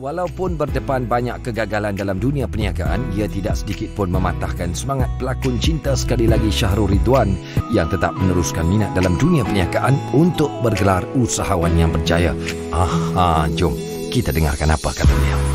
Walaupun berdepan banyak kegagalan dalam dunia perniagaan, ia tidak sedikit pun mematahkan semangat pelakon cinta sekali lagi Syahrul Ridwan yang tetap meneruskan minat dalam dunia perniagaan untuk bergelar usahawan yang berjaya. Aha, jom kita dengarkan apa kata beliau.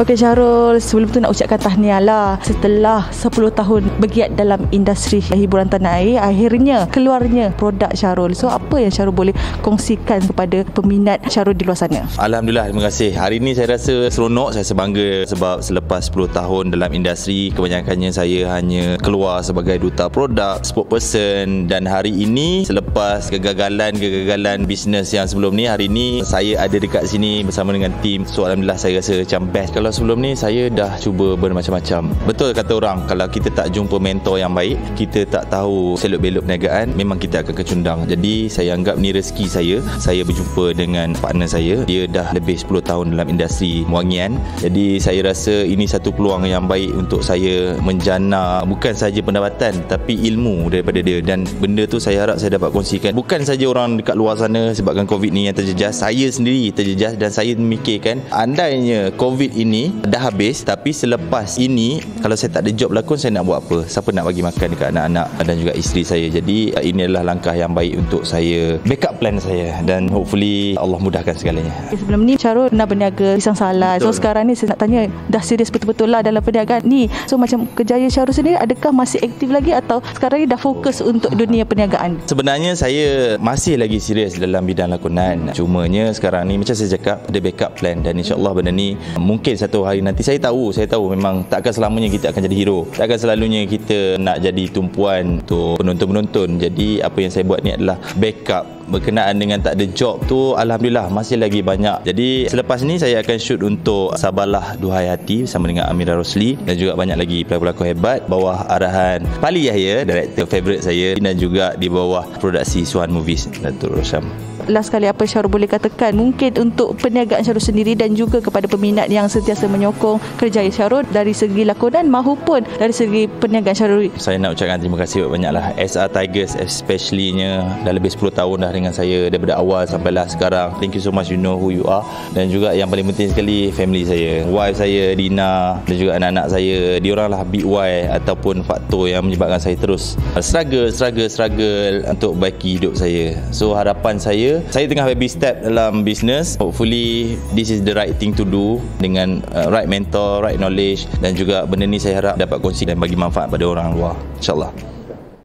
Okey Syahrul, sebelum tu nak ucapkan tahniah lah. Setelah 10 tahun bergiat dalam industri hiburan tanah air, akhirnya keluarnya produk Syahrul. So apa yang Syahrul boleh kongsikan kepada peminat Syahrul di luar sana? Alhamdulillah, terima kasih. Hari ini saya rasa seronok, saya sebangga sebab selepas 10 tahun dalam industri, kebanyakannya saya hanya keluar sebagai duta produk, spokesperson dan hari ini selepas kegagalan-kegagalan bisnes yang sebelum ni, hari ini saya ada dekat sini bersama dengan tim. So Alhamdulillah saya rasa macam best kalau kalau sebelum ni saya dah cuba bermacam-macam. Betul kata orang, kalau kita tak jumpa mentor yang baik, kita tak tahu selok-belok perniagaan, memang kita akan kecundang. Jadi saya anggap ni rezeki saya. Saya berjumpa dengan partner saya. Dia dah lebih 10 tahun dalam industri wangian. Jadi saya rasa ini satu peluang yang baik untuk saya menjana bukan saja pendapatan tapi ilmu daripada dia dan benda tu saya harap saya dapat kongsikan. Bukan saja orang dekat luar sana sebabkan COVID ni yang terjejas, saya sendiri terjejas dan saya memikirkan andainya COVID ini dah habis tapi selepas ini kalau saya tak ada job lakon saya nak buat apa? Siapa nak bagi makan dekat anak-anak dan juga isteri saya? Jadi ini adalah langkah yang baik untuk saya backup plan saya dan hopefully Allah mudahkan segalanya. Sebelum ni Syarul pernah berniaga pisang salad. So sekarang ni saya nak tanya dah serius betul-betul lah dalam perniagaan ni? So macam kejaya Syarul sendiri adakah masih aktif lagi atau sekarang ni dah fokus untuk dunia perniagaan? Sebenarnya saya masih lagi serius dalam bidang lakonan. Cumanya sekarang ni macam saya cakap ada backup plan dan insyaAllah benda ni mungkin satu hari. Nanti saya tahu saya tahu memang takkan selamanya kita akan jadi hero. Takkan selalunya kita nak jadi tumpuan untuk penonton-penonton. Jadi apa yang saya buat ni adalah backup berkenaan dengan tak ada job tu Alhamdulillah masih lagi banyak. Jadi selepas ni saya akan shoot untuk Sabalah Duhai Hati bersama dengan Amira Rosli dan juga banyak lagi pelakon-pelakon hebat bawah arahan Pali Yahya director favourite saya dan juga di bawah produksi Suhan Movies Datuk Rosham. Last kali apa Syarul boleh katakan mungkin untuk perniagaan Syarul sendiri dan juga kepada peminat yang sentiasa menyokong kerjaya Syarul dari segi lakonan mahupun dari segi perniagaan Syarul. Saya nak ucapkan terima kasih banyaklah SR Tigers especially nya dah lebih 10 tahun dah dengan saya daripada awal sampai lah sekarang. Thank you so much you know who you are. Dan juga yang paling penting sekali family saya. Wife saya Dina dan juga anak-anak saya. Diorang lah big why ataupun faktor yang menyebabkan saya terus struggle struggle struggle untuk baiki hidup saya. So harapan saya saya tengah baby step dalam business. Hopefully this is the right thing to do uh, right mentor right knowledge dan juga benda ni saya harap dapat kongsi dan bagi manfaat pada orang luar insyaallah